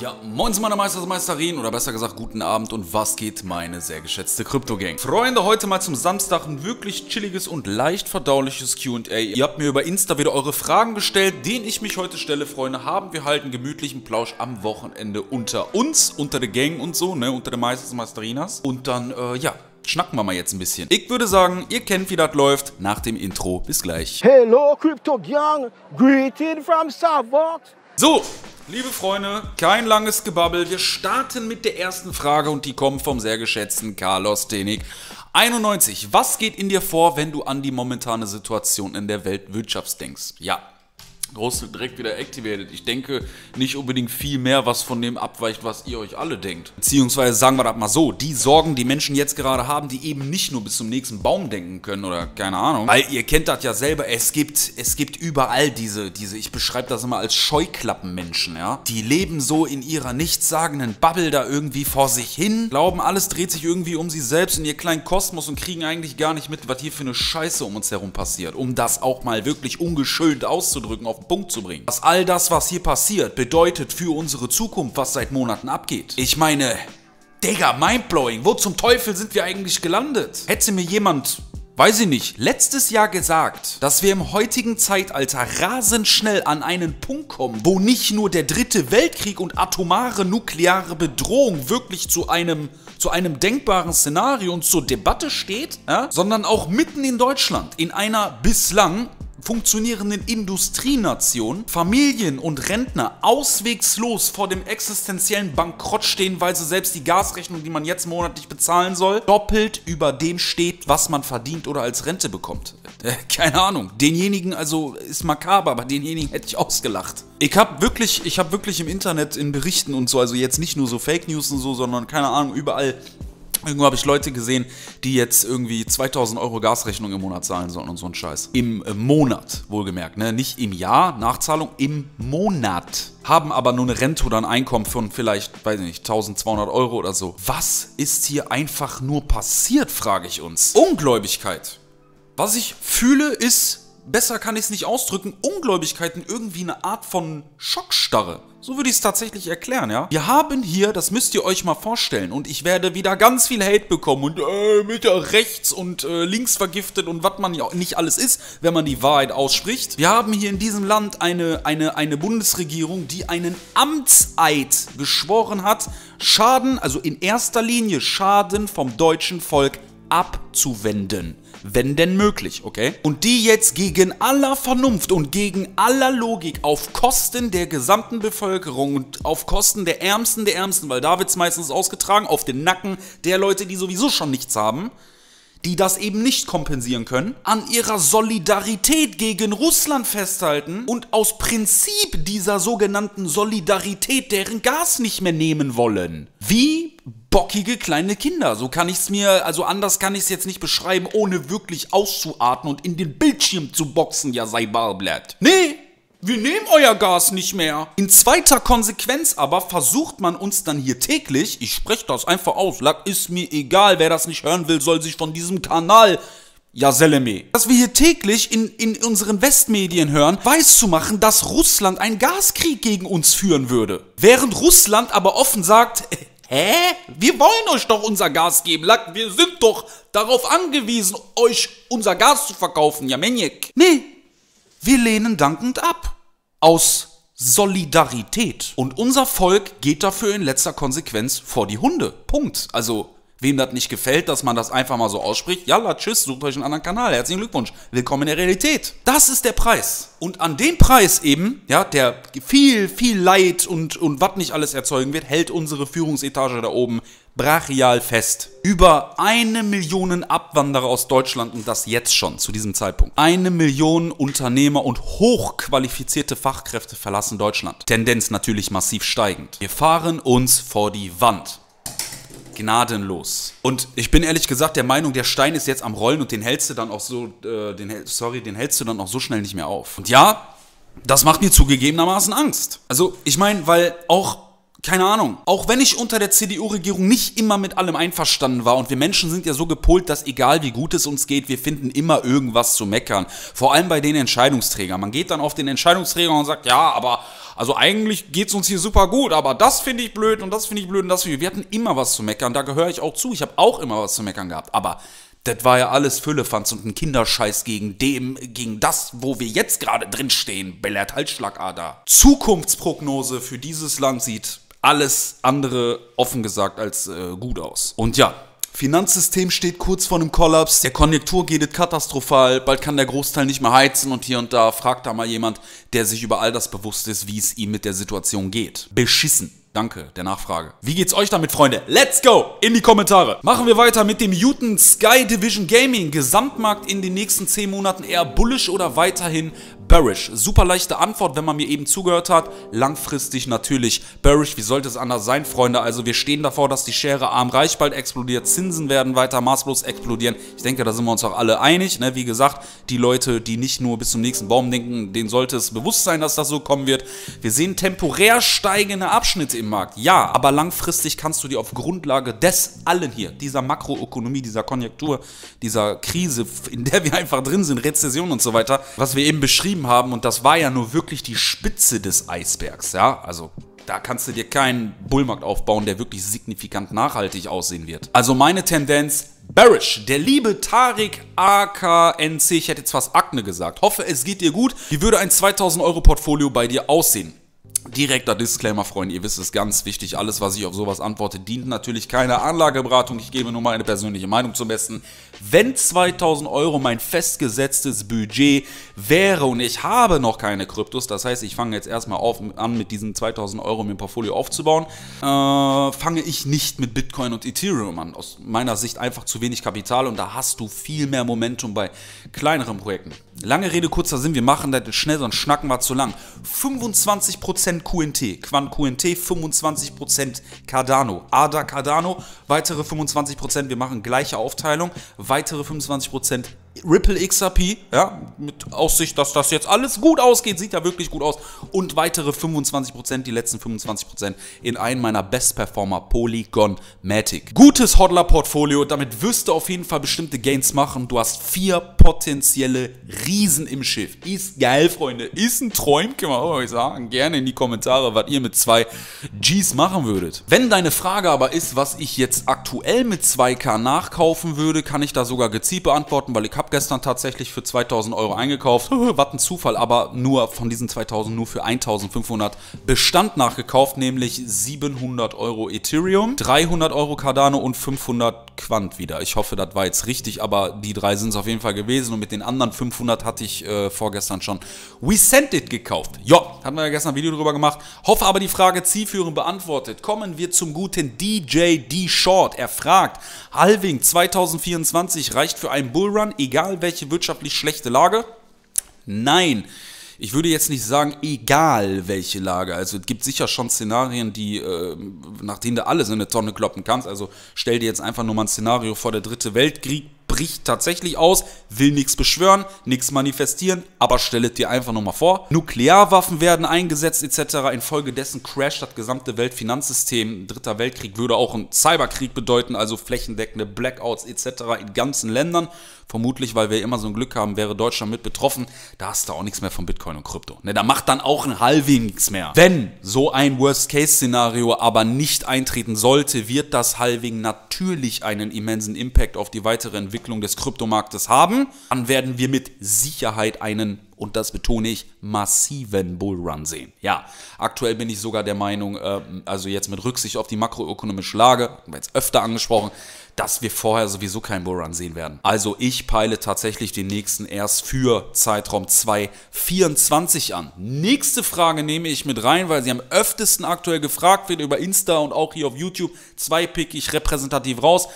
Ja, moin meine Meister, Meisterin oder besser gesagt guten Abend und was geht meine sehr geschätzte Krypto-Gang. Freunde, heute mal zum Samstag ein wirklich chilliges und leicht verdauliches Q&A. Ihr habt mir über Insta wieder eure Fragen gestellt, denen ich mich heute stelle, Freunde. Haben wir halt einen gemütlichen Plausch am Wochenende unter uns, unter der Gang und so, ne, unter den Meisters und Meisterinas. Und dann, äh, ja, schnacken wir mal jetzt ein bisschen. Ich würde sagen, ihr kennt, wie das läuft. Nach dem Intro. Bis gleich. Hello, Crypto Gang. Greeting from Starbucks. So, liebe Freunde, kein langes Gebabbel. Wir starten mit der ersten Frage und die kommt vom sehr geschätzten Carlos Tenig. 91. Was geht in dir vor, wenn du an die momentane Situation in der Weltwirtschaft denkst? Ja, Groß direkt wieder activated. Ich denke nicht unbedingt viel mehr, was von dem abweicht, was ihr euch alle denkt. Beziehungsweise sagen wir das mal so, die Sorgen, die Menschen jetzt gerade haben, die eben nicht nur bis zum nächsten Baum denken können oder keine Ahnung. Weil ihr kennt das ja selber, es gibt, es gibt überall diese, diese, ich beschreibe das immer als Scheuklappenmenschen, ja. Die leben so in ihrer nichtssagenden Bubble da irgendwie vor sich hin, glauben, alles dreht sich irgendwie um sie selbst in ihr kleinen Kosmos und kriegen eigentlich gar nicht mit, was hier für eine Scheiße um uns herum passiert. Um das auch mal wirklich ungeschönt auszudrücken auf Punkt zu bringen. Was all das, was hier passiert, bedeutet für unsere Zukunft, was seit Monaten abgeht. Ich meine, Digga, mindblowing, wo zum Teufel sind wir eigentlich gelandet? Hätte mir jemand weiß ich nicht, letztes Jahr gesagt, dass wir im heutigen Zeitalter rasend schnell an einen Punkt kommen, wo nicht nur der dritte Weltkrieg und atomare nukleare Bedrohung wirklich zu einem, zu einem denkbaren Szenario und zur Debatte steht, ja, sondern auch mitten in Deutschland, in einer bislang funktionierenden Industrienation Familien und Rentner auswegslos vor dem existenziellen Bankrott stehen, weil sie selbst die Gasrechnung, die man jetzt monatlich bezahlen soll, doppelt über dem steht, was man verdient oder als Rente bekommt. Äh, keine Ahnung. Denjenigen, also ist makaber, aber denjenigen hätte ich ausgelacht. Ich habe wirklich, ich habe wirklich im Internet in Berichten und so, also jetzt nicht nur so Fake News und so, sondern keine Ahnung, überall Irgendwo habe ich Leute gesehen, die jetzt irgendwie 2000 Euro Gasrechnung im Monat zahlen sollen und so ein Scheiß. Im äh, Monat, wohlgemerkt, ne? Nicht im Jahr, Nachzahlung, im Monat. Haben aber nur eine Rente oder ein Einkommen von vielleicht, weiß ich nicht, 1200 Euro oder so. Was ist hier einfach nur passiert, frage ich uns. Ungläubigkeit. Was ich fühle, ist besser kann ich es nicht ausdrücken, Ungläubigkeiten irgendwie eine Art von Schockstarre. So würde ich es tatsächlich erklären, ja. Wir haben hier, das müsst ihr euch mal vorstellen, und ich werde wieder ganz viel Hate bekommen und äh, mit der rechts und äh, links vergiftet und was man ja nicht alles ist, wenn man die Wahrheit ausspricht. Wir haben hier in diesem Land eine, eine, eine Bundesregierung, die einen Amtseid geschworen hat, Schaden, also in erster Linie Schaden vom deutschen Volk abzuwenden wenn denn möglich, okay? Und die jetzt gegen aller Vernunft und gegen aller Logik auf Kosten der gesamten Bevölkerung und auf Kosten der Ärmsten der Ärmsten, weil da wird es meistens ausgetragen, auf den Nacken der Leute, die sowieso schon nichts haben, die das eben nicht kompensieren können, an ihrer Solidarität gegen Russland festhalten und aus Prinzip dieser sogenannten Solidarität deren Gas nicht mehr nehmen wollen. Wie bockige kleine Kinder. So kann ich es mir, also anders kann ich es jetzt nicht beschreiben, ohne wirklich auszuatmen und in den Bildschirm zu boxen, ja sei Barblatt. Nee, wir nehmen euer Gas nicht mehr. In zweiter Konsequenz aber versucht man uns dann hier täglich, ich spreche das einfach aus, Lack ist mir egal, wer das nicht hören will, soll sich von diesem Kanal ja, Seleme. Dass wir hier täglich in, in unseren Westmedien hören, weiß zu machen, dass Russland einen Gaskrieg gegen uns führen würde. Während Russland aber offen sagt, Hä? Wir wollen euch doch unser Gas geben. Wir sind doch darauf angewiesen, euch unser Gas zu verkaufen, ja Menjek. Nee, wir lehnen dankend ab. Aus Solidarität. Und unser Volk geht dafür in letzter Konsequenz vor die Hunde. Punkt. Also Wem das nicht gefällt, dass man das einfach mal so ausspricht, jalla, tschüss, sucht euch einen anderen Kanal. Herzlichen Glückwunsch. Willkommen in der Realität. Das ist der Preis. Und an dem Preis eben, ja, der viel, viel Leid und, und was nicht alles erzeugen wird, hält unsere Führungsetage da oben brachial fest. Über eine Million Abwanderer aus Deutschland und das jetzt schon zu diesem Zeitpunkt. Eine Million Unternehmer und hochqualifizierte Fachkräfte verlassen Deutschland. Tendenz natürlich massiv steigend. Wir fahren uns vor die Wand gnadenlos. Und ich bin ehrlich gesagt der Meinung, der Stein ist jetzt am Rollen und den hältst du dann auch so, äh, den, sorry, den hältst du dann auch so schnell nicht mehr auf. Und ja, das macht mir zugegebenermaßen Angst. Also ich meine, weil auch keine Ahnung. Auch wenn ich unter der CDU-Regierung nicht immer mit allem einverstanden war und wir Menschen sind ja so gepolt, dass egal wie gut es uns geht, wir finden immer irgendwas zu meckern. Vor allem bei den Entscheidungsträgern. Man geht dann auf den Entscheidungsträger und sagt, ja, aber also eigentlich geht es uns hier super gut, aber das finde ich blöd und das finde ich blöd und das finde ich. Wir hatten immer was zu meckern, da gehöre ich auch zu. Ich habe auch immer was zu meckern gehabt. Aber das war ja alles Füllefanz und ein Kinderscheiß gegen dem, gegen das, wo wir jetzt gerade drinstehen. Bellert Halsschlagader. Zukunftsprognose für dieses Land sieht alles andere, offen gesagt, als äh, gut aus. Und ja, Finanzsystem steht kurz vor einem Kollaps, der Konjunktur geht katastrophal, bald kann der Großteil nicht mehr heizen und hier und da fragt da mal jemand, der sich über all das bewusst ist, wie es ihm mit der Situation geht. Beschissen. Danke der Nachfrage. Wie geht's euch damit, Freunde? Let's go in die Kommentare. Machen wir weiter mit dem Mutant Sky Division Gaming. Gesamtmarkt in den nächsten 10 Monaten eher bullish oder weiterhin bearish? Super leichte Antwort, wenn man mir eben zugehört hat. Langfristig natürlich bearish. Wie sollte es anders sein, Freunde? Also wir stehen davor, dass die Schere arm-reich bald explodiert. Zinsen werden weiter maßlos explodieren. Ich denke, da sind wir uns auch alle einig. Ne? Wie gesagt, die Leute, die nicht nur bis zum nächsten Baum denken, denen sollte es bewusst sein, dass das so kommen wird. Wir sehen temporär steigende Abschnitte im Markt. Ja, aber langfristig kannst du dir auf Grundlage des allen hier, dieser Makroökonomie, dieser Konjunktur, dieser Krise, in der wir einfach drin sind, Rezession und so weiter, was wir eben beschrieben haben, und das war ja nur wirklich die Spitze des Eisbergs, ja, also da kannst du dir keinen Bullmarkt aufbauen, der wirklich signifikant nachhaltig aussehen wird. Also meine Tendenz, bearish. Der liebe Tarik AKNC, ich hätte jetzt fast Akne gesagt. Hoffe, es geht dir gut. Wie würde ein 2000 Euro Portfolio bei dir aussehen? Direkter Disclaimer, Freunde, ihr wisst es ganz wichtig, alles, was ich auf sowas antworte, dient natürlich keiner Anlageberatung. Ich gebe nur mal eine persönliche Meinung zum Besten. Wenn 2000 Euro mein festgesetztes Budget wäre und ich habe noch keine Kryptos, das heißt, ich fange jetzt erstmal auf, an, mit diesen 2000 Euro mir ein Portfolio aufzubauen, äh, fange ich nicht mit Bitcoin und Ethereum an. Aus meiner Sicht einfach zu wenig Kapital und da hast du viel mehr Momentum bei kleineren Projekten. Lange Rede, kurzer Sinn, wir machen das schnell, sonst schnacken wir zu lang. 25% QNT, Quant QNT, 25% Cardano, ADA Cardano, weitere 25%, wir machen gleiche Aufteilung, weitere 25% Ripple XRP, ja, mit Aussicht, dass das jetzt alles gut ausgeht, sieht ja wirklich gut aus. Und weitere 25%, die letzten 25% in einen meiner Best-Performer, Polygon Matic. Gutes Hodler-Portfolio, damit wirst du auf jeden Fall bestimmte Gains machen. Du hast vier potenzielle Riesen im Schiff. Ist geil, Freunde. Ist ein Träumchen, mal euch sagen. Gerne in die Kommentare, was ihr mit zwei Gs machen würdet. Wenn deine Frage aber ist, was ich jetzt aktuell mit 2K nachkaufen würde, kann ich da sogar gezielt beantworten, weil ich habe habe gestern tatsächlich für 2000 Euro eingekauft. Was ein Zufall, aber nur von diesen 2000 nur für 1500 Bestand nachgekauft, nämlich 700 Euro Ethereum, 300 Euro Cardano und 500 Quant wieder. Ich hoffe, das war jetzt richtig, aber die drei sind es auf jeden Fall gewesen und mit den anderen 500 hatte ich äh, vorgestern schon We Sent It gekauft. Ja, hatten wir ja gestern ein Video drüber gemacht. Hoffe aber die Frage zielführend beantwortet. Kommen wir zum guten DJ D Short. Er fragt, Halving 2024 reicht für einen Bullrun, egal egal welche wirtschaftlich schlechte Lage? Nein. Ich würde jetzt nicht sagen, egal welche Lage. Also es gibt sicher schon Szenarien, die, äh, nach denen du alles in eine Tonne kloppen kannst. Also stell dir jetzt einfach nur mal ein Szenario vor, der dritte Weltkrieg bricht tatsächlich aus, will nichts beschwören, nichts manifestieren, aber stell es dir einfach nur mal vor. Nuklearwaffen werden eingesetzt etc. Infolgedessen crasht das gesamte Weltfinanzsystem. Dritter Weltkrieg würde auch einen Cyberkrieg bedeuten, also flächendeckende Blackouts etc. in ganzen Ländern. Vermutlich, weil wir immer so ein Glück haben, wäre Deutschland mit betroffen. Da hast du auch nichts mehr von Bitcoin und Krypto. Ne, da macht dann auch ein Halving nichts mehr. Wenn so ein Worst-Case-Szenario aber nicht eintreten sollte, wird das Halving natürlich einen immensen Impact auf die weitere Entwicklung des Kryptomarktes haben. Dann werden wir mit Sicherheit einen und das betone ich, massiven Bullrun sehen. Ja, aktuell bin ich sogar der Meinung, äh, also jetzt mit Rücksicht auf die makroökonomische Lage, haben wir jetzt öfter angesprochen, dass wir vorher sowieso keinen Bullrun sehen werden. Also ich peile tatsächlich den nächsten erst für Zeitraum 2024 an. Nächste Frage nehme ich mit rein, weil sie am öftesten aktuell gefragt wird über Insta und auch hier auf YouTube. Zwei pick ich repräsentativ raus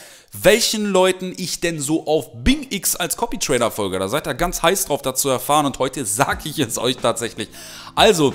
welchen Leuten ich denn so auf Bing X als Copy Trader folge. Da seid ihr ganz heiß drauf, dazu erfahren und heute sage ich es euch tatsächlich. Also,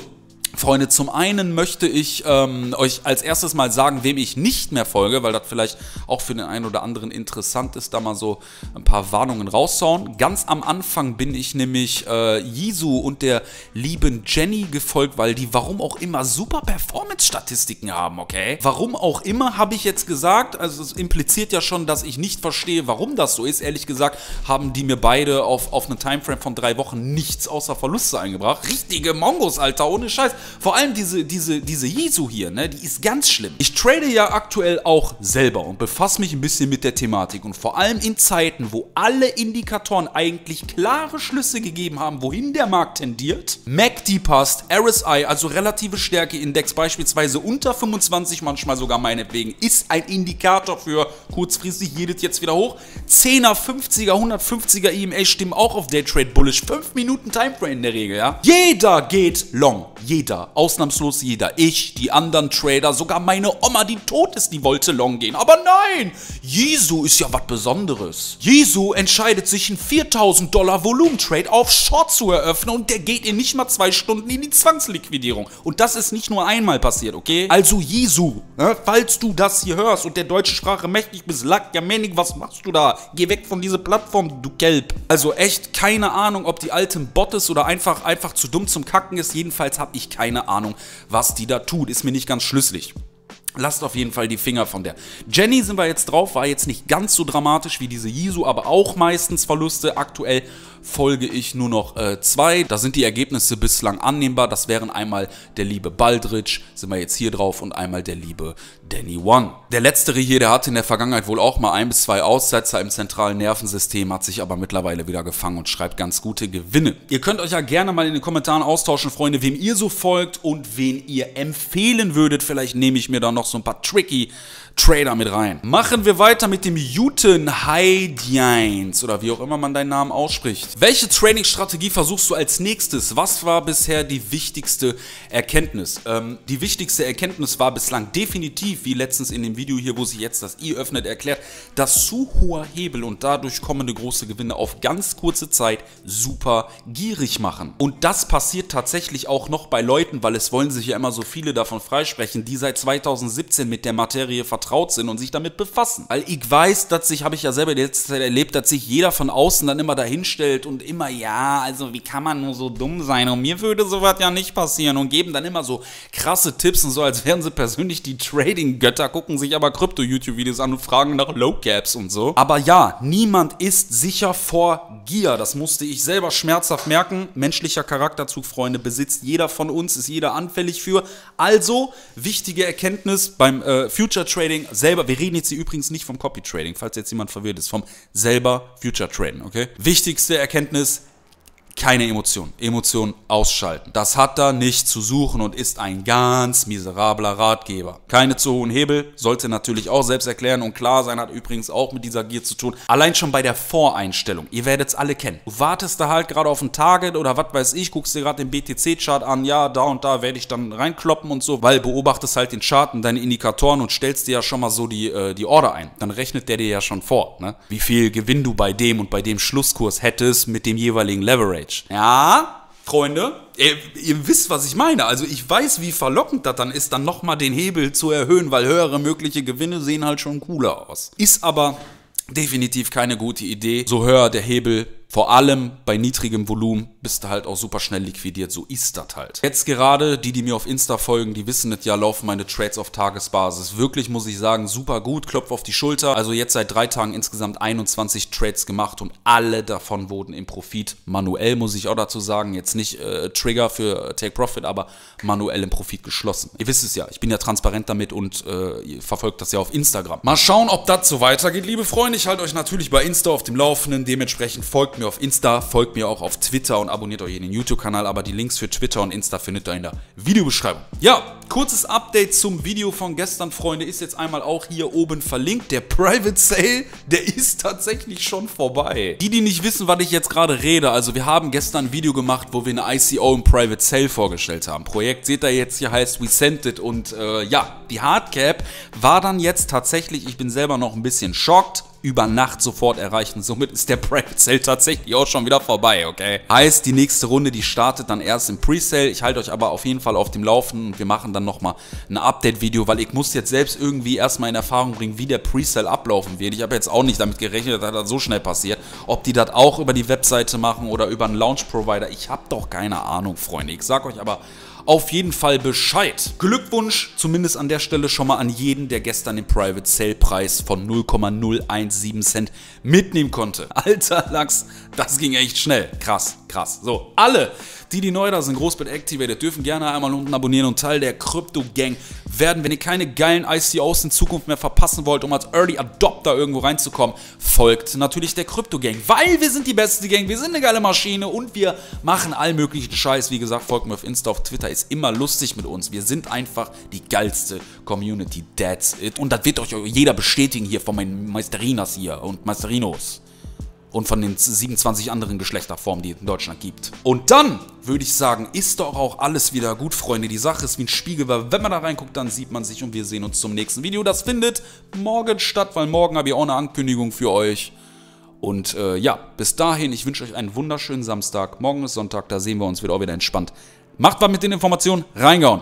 Freunde, zum einen möchte ich ähm, euch als erstes mal sagen, wem ich nicht mehr folge, weil das vielleicht auch für den einen oder anderen interessant ist, da mal so ein paar Warnungen rauszuhauen. Ganz am Anfang bin ich nämlich äh, Yisu und der lieben Jenny gefolgt, weil die warum auch immer super Performance-Statistiken haben, okay? Warum auch immer, habe ich jetzt gesagt. Also es impliziert ja schon, dass ich nicht verstehe, warum das so ist. Ehrlich gesagt haben die mir beide auf, auf einen Timeframe von drei Wochen nichts außer Verluste eingebracht. Richtige Mongos, Alter, ohne Scheiß. Vor allem diese, diese, diese Yisu hier, ne, die ist ganz schlimm. Ich trade ja aktuell auch selber und befasse mich ein bisschen mit der Thematik. Und vor allem in Zeiten, wo alle Indikatoren eigentlich klare Schlüsse gegeben haben, wohin der Markt tendiert. MACD passt, RSI, also relative Stärkeindex beispielsweise unter 25, manchmal sogar meinetwegen, ist ein Indikator für kurzfristig jedes jetzt wieder hoch. 10er, 50er, 150er EMA stimmen auch auf Daytrade Bullish. 5 Minuten Timeframe in der Regel, ja. Jeder geht long. Jeder. Ausnahmslos jeder. Ich, die anderen Trader, sogar meine Oma, die tot ist, die wollte long gehen. Aber nein! Jesu ist ja was Besonderes. Jesu entscheidet sich, einen 4000 Dollar Volumentrade auf Short zu eröffnen und der geht in nicht mal zwei Stunden in die Zwangsliquidierung. Und das ist nicht nur einmal passiert, okay? Also Jesu, ne? falls du das hier hörst und der deutschen Sprache mächtig bist, Lack, ja Menig, was machst du da? Geh weg von dieser Plattform, du Gelb. Also echt keine Ahnung, ob die alten Bot ist oder einfach, einfach zu dumm zum Kacken ist. Jedenfalls habe ich keine Ahnung, was die da tut. Ist mir nicht ganz schlüssig. Lasst auf jeden Fall die Finger von der. Jenny sind wir jetzt drauf, war jetzt nicht ganz so dramatisch wie diese Yisu, aber auch meistens Verluste. Aktuell folge ich nur noch äh, zwei. Da sind die Ergebnisse bislang annehmbar. Das wären einmal der liebe Baldrich, sind wir jetzt hier drauf, und einmal der liebe Danny One. Der letztere hier, der hatte in der Vergangenheit wohl auch mal ein bis zwei Aussetzer im zentralen Nervensystem, hat sich aber mittlerweile wieder gefangen und schreibt ganz gute Gewinne. Ihr könnt euch ja gerne mal in den Kommentaren austauschen, Freunde, wem ihr so folgt und wen ihr empfehlen würdet. Vielleicht nehme ich mir da noch so ein paar tricky Trader mit rein. Machen wir weiter mit dem Juten Haidians oder wie auch immer man deinen Namen ausspricht. Welche Trading-Strategie versuchst du als nächstes? Was war bisher die wichtigste Erkenntnis? Ähm, die wichtigste Erkenntnis war bislang definitiv, wie letztens in dem Video hier, wo sich jetzt das i öffnet, erklärt, dass zu hoher Hebel und dadurch kommende große Gewinne auf ganz kurze Zeit super gierig machen. Und das passiert tatsächlich auch noch bei Leuten, weil es wollen sich ja immer so viele davon freisprechen, die seit 2017 mit der Materie vertraut sind und sich damit befassen. Weil ich weiß, dass sich, habe ich ja selber in der letzten Zeit erlebt, dass sich jeder von außen dann immer dahinstellt und immer, ja, also wie kann man nur so dumm sein und mir würde sowas ja nicht passieren und geben dann immer so krasse Tipps und so, als wären sie persönlich die Trading-Götter, gucken sich aber Krypto-YouTube-Videos an und fragen nach Low-Caps und so. Aber ja, niemand ist sicher vor Gier. Das musste ich selber schmerzhaft merken. Menschlicher Charakterzug, Freunde, besitzt jeder von uns, ist jeder anfällig für. Also, wichtige Erkenntnis beim äh, Future Trading selber, wir reden jetzt hier übrigens nicht vom Copy Trading, falls jetzt jemand verwirrt ist, vom selber Future Trading, okay? Wichtigste Erkenntnis, keine Emotion. Emotion ausschalten. Das hat da nicht zu suchen und ist ein ganz miserabler Ratgeber. Keine zu hohen Hebel, sollte natürlich auch selbst erklären und klar sein, hat übrigens auch mit dieser Gier zu tun. Allein schon bei der Voreinstellung. Ihr werdet es alle kennen. Du wartest da halt gerade auf ein Target oder was weiß ich, guckst dir gerade den BTC-Chart an, ja, da und da werde ich dann reinkloppen und so, weil beobachtest halt den Chart und deine Indikatoren und stellst dir ja schon mal so die, äh, die Order ein. Dann rechnet der dir ja schon vor, ne? wie viel Gewinn du bei dem und bei dem Schlusskurs hättest mit dem jeweiligen Leverage. Leverage. Ja, Freunde, ihr, ihr, wisst, was ich meine. Also ich weiß, wie verlockend das dann ist, dann nochmal den Hebel zu erhöhen, weil höhere mögliche Gewinne sehen halt schon cooler aus. Ist aber definitiv keine gute Idee. So höher der Hebel, vor allem bei niedrigem Volumen bist du halt auch super schnell liquidiert. So ist das halt. Jetzt gerade, die, die mir auf Insta folgen, die wissen es ja, laufen meine Trades auf Tagesbasis. Wirklich, muss ich sagen, super gut. Klopf auf die Schulter. Also jetzt seit drei Tagen insgesamt 21 Trades gemacht und alle davon wurden im Profit. Manuell, muss ich auch dazu sagen. Jetzt nicht äh, Trigger für Take Profit, aber manuell im Profit geschlossen. Ihr wisst es ja, ich bin ja transparent damit und äh, verfolgt das ja auf Instagram. Mal schauen, ob das so weitergeht, liebe Freunde. Ich halte euch natürlich bei Insta auf dem Laufenden. Dementsprechend folgt mir auf Insta, folgt mir auch auf Twitter und abonniert euch in den YouTube-Kanal. Aber die Links für Twitter und Insta findet ihr in der Videobeschreibung. Ja, kurzes Update zum Video von gestern, Freunde, ist jetzt einmal auch hier oben verlinkt. Der Private Sale, der ist tatsächlich schon vorbei. Die, die nicht wissen, was ich jetzt gerade rede, also wir haben gestern ein Video gemacht, wo wir eine ICO im Private Sale vorgestellt haben. Projekt seht ihr jetzt hier heißt We Sent It und äh, ja, die Hardcap war dann jetzt tatsächlich, ich bin selber noch ein bisschen schockt, über Nacht sofort erreichen. Somit ist der Private Sale tatsächlich auch schon wieder vorbei, okay? Heißt, die nächste Runde, die startet dann erst im Presale. Ich halte euch aber auf jeden Fall auf dem Laufen und wir machen dann nochmal ein Update-Video, weil ich muss jetzt selbst irgendwie erstmal in Erfahrung bringen, wie der Presale ablaufen wird. Ich habe jetzt auch nicht damit gerechnet, dass das so schnell passiert. Ob die das auch über die Webseite machen oder über einen Launch-Provider, ich habe doch keine Ahnung, Freunde. Ich sag euch aber auf jeden Fall Bescheid. Glückwunsch zumindest an der Stelle schon mal an jeden, der gestern den Private Sale Preis von 0,017 Cent mitnehmen konnte. Alter Lachs, das ging echt schnell. Krass, krass. So, alle, die, die neu da sind, Großbit Activated, dürfen gerne einmal unten abonnieren und Teil der Krypto Gang werden. Wenn ihr keine geilen ICOs in Zukunft mehr verpassen wollt, um als Early Adopter irgendwo reinzukommen, folgt natürlich der Krypto Gang, weil wir sind die beste Gang, wir sind eine geile Maschine und wir machen all möglichen Scheiß. Wie gesagt, folgt mir auf Insta, auf Twitter, ist immer lustig mit uns. Wir sind einfach die geilste Community, that's it. Und das wird euch jeder bestätigen hier von meinen Meisterinas hier und Meisterinos und von den 27 anderen Geschlechterformen, die es in Deutschland gibt. Und dann würde ich sagen, ist doch auch alles wieder gut, Freunde. Die Sache ist wie ein Spiegel, weil wenn man da reinguckt, dann sieht man sich und wir sehen uns zum nächsten Video. Das findet morgen statt, weil morgen habe ich auch eine Ankündigung für euch. Und äh, ja, bis dahin, ich wünsche euch einen wunderschönen Samstag. Morgen ist Sonntag, da sehen wir uns, wird auch wieder entspannt. Macht was mit den Informationen, reingehauen.